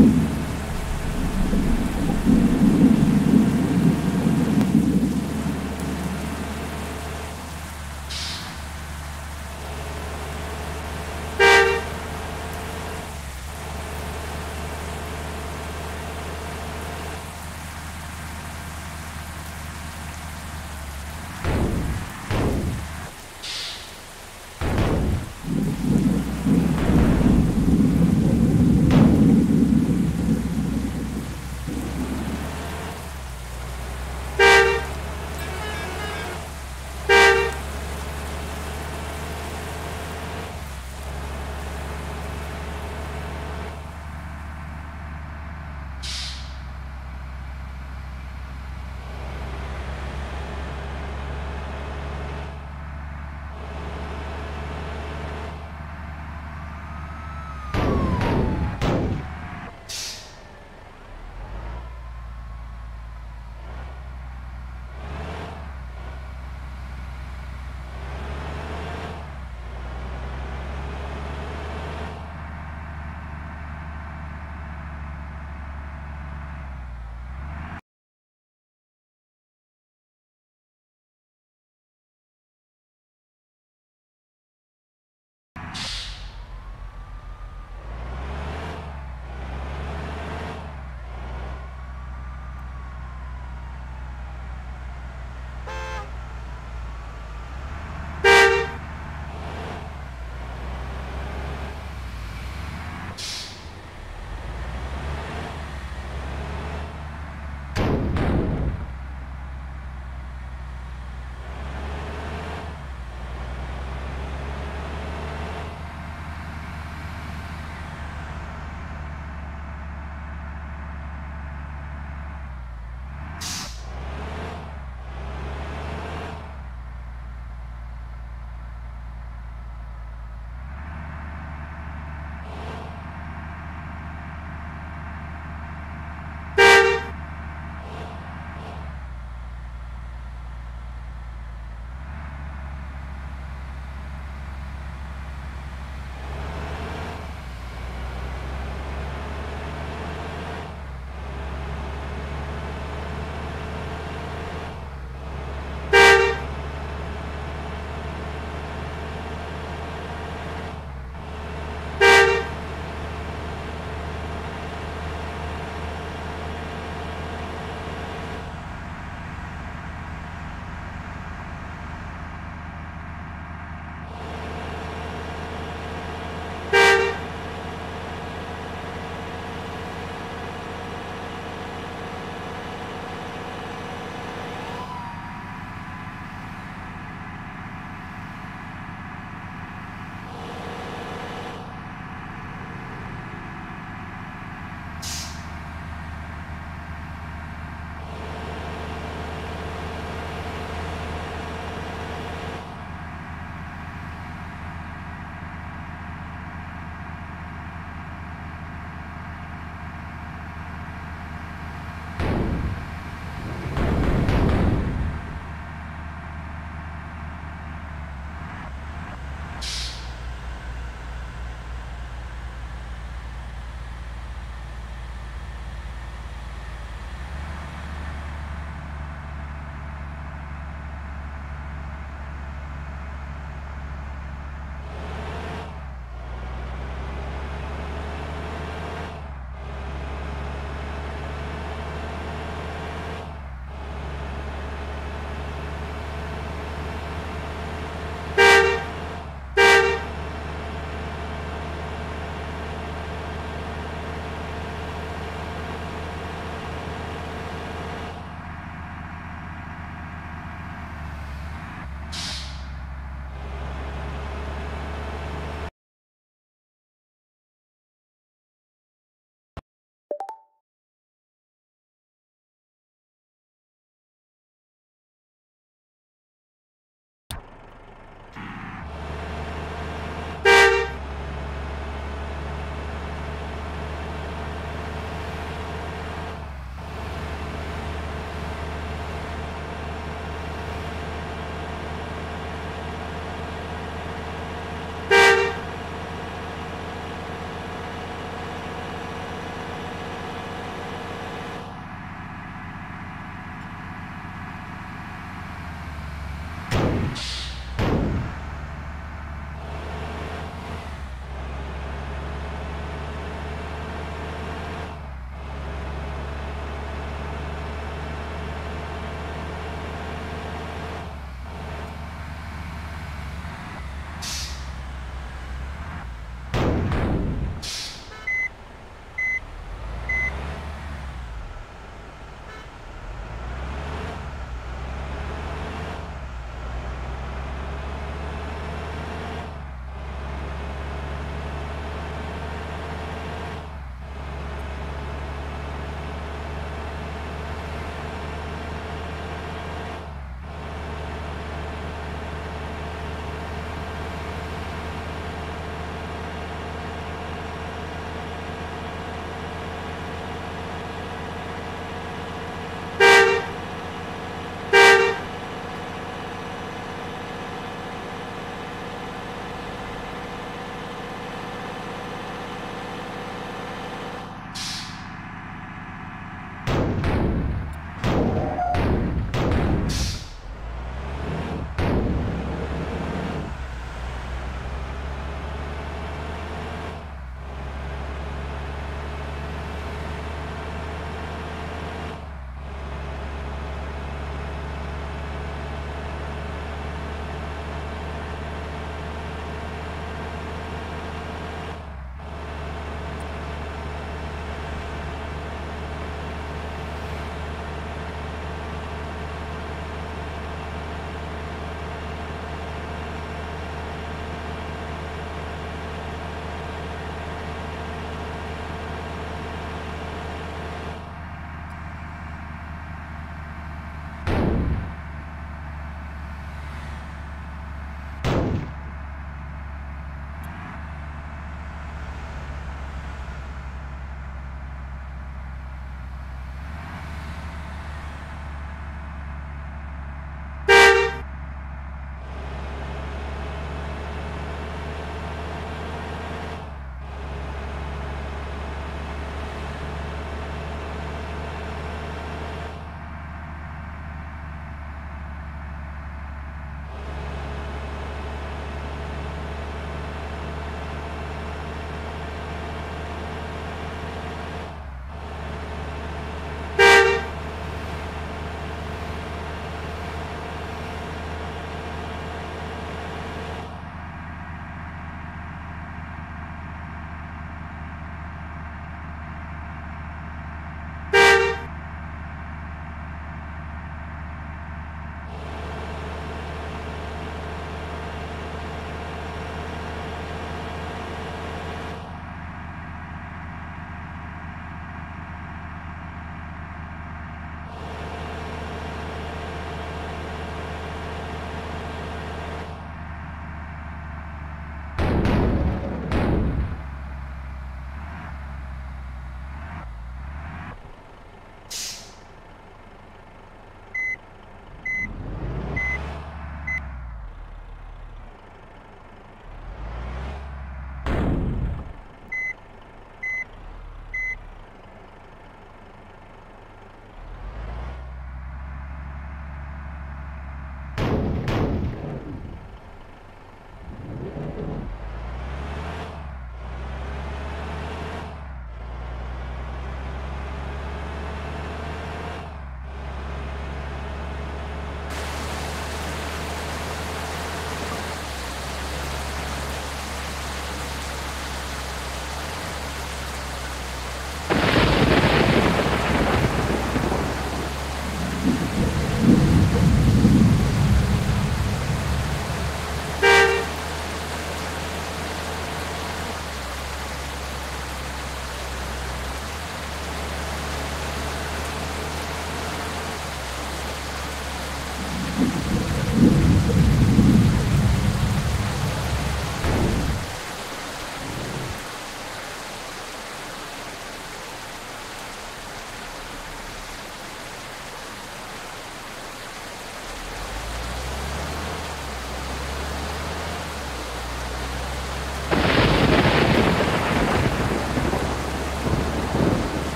Mm-hmm.